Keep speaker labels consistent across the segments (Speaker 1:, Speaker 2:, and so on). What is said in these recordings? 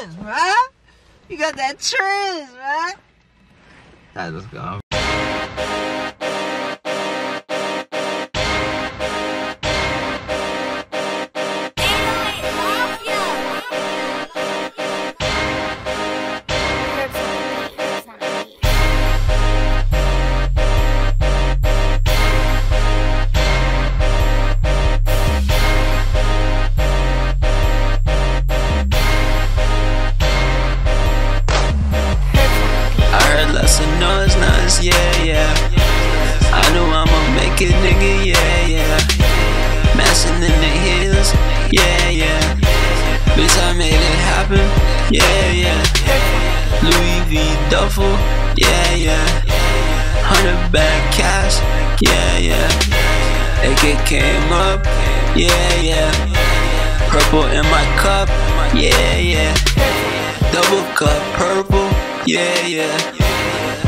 Speaker 1: trends, man. You got that trends, man. Alright, let's go.
Speaker 2: I heard lots of noise, noise, yeah, yeah. I knew I'ma make it, nigga, yeah, yeah. Mashing in the hills, yeah, yeah. Bitch, I made it happen, yeah, yeah. Louis V duffel, yeah, yeah. Hundred bag cash, yeah, yeah. AK came up, yeah, yeah. Purple in my cup, yeah, yeah. Double cup purple, yeah, yeah.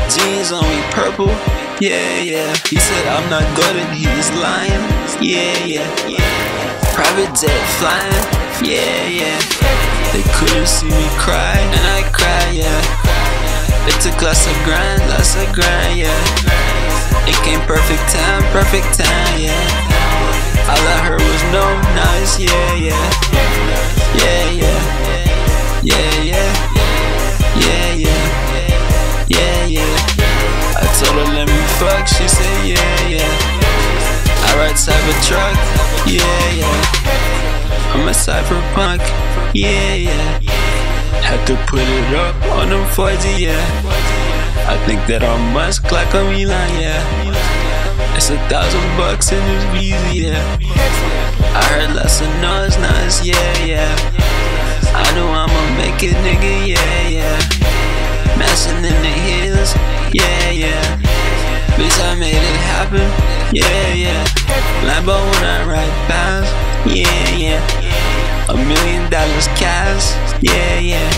Speaker 2: Jeans on me purple, yeah, yeah. He said I'm not good and he was lying, yeah, yeah. Private jet flying, yeah, yeah. They couldn't see me cry, and I cry, yeah. It took lots of grind, lots of grind, yeah. It came perfect time, perfect time, yeah. All I heard was no, nice, yeah, yeah. Yeah, yeah. Yeah, yeah. Yeah, Cybertruck, yeah, yeah. I'm a cypherpunk, yeah, yeah. Had to put it up on them 40, yeah. I think that I must like I'm Elon, yeah. It's a thousand bucks and it's visa, yeah. I heard lots of noise, noise, yeah, yeah. I know I'ma make it, nigga, yeah, yeah. Mashing in the hills, yeah, yeah. Yeah, yeah. Lambo when I ride past, yeah, yeah. A million dollars cash, yeah, yeah.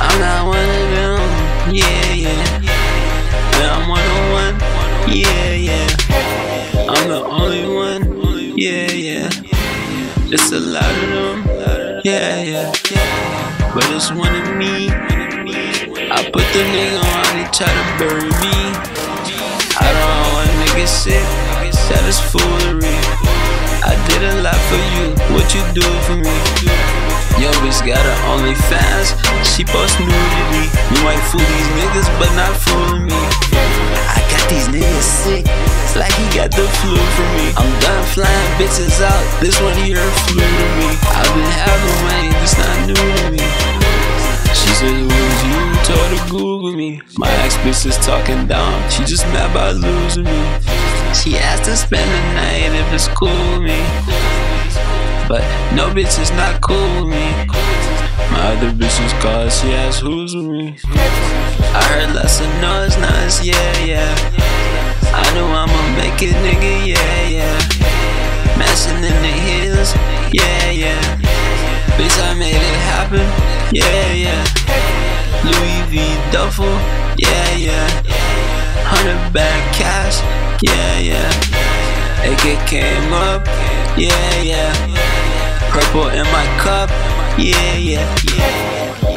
Speaker 2: I'm not one of them, yeah, yeah. And I'm one on one, yeah, yeah. I'm the only one, yeah, yeah. It's a lot of them, yeah, yeah. But it's one of me. I put the nigga on, he try to bury me. Nigga shit, that is foolery. I did a lot for you, what you do for me? Yo, bitch got her OnlyFans, she post nudity. You might fool these niggas, but not fooling me. I got these niggas sick, It's like he got the flu for me. I'm done flying bitches out, this one here flew to me. I've been having money, this not new to me. She said was you, told her Google me. My ex bitch is talking down, she just mad by losing me. She asked to spend the night if it's cool with me. But no bitch is not cool with me. My other bitches call, she asked who's with me. I heard lots of noise, noise, yeah, yeah. I know I'ma make it, nigga, yeah, yeah. Mashing in the hills, yeah, yeah. Bitch, I made it happen, yeah, yeah. Louis V duffel, yeah, yeah. Hundred bag cash, yeah, yeah. AK came up, yeah, yeah. Purple in my cup, yeah, yeah.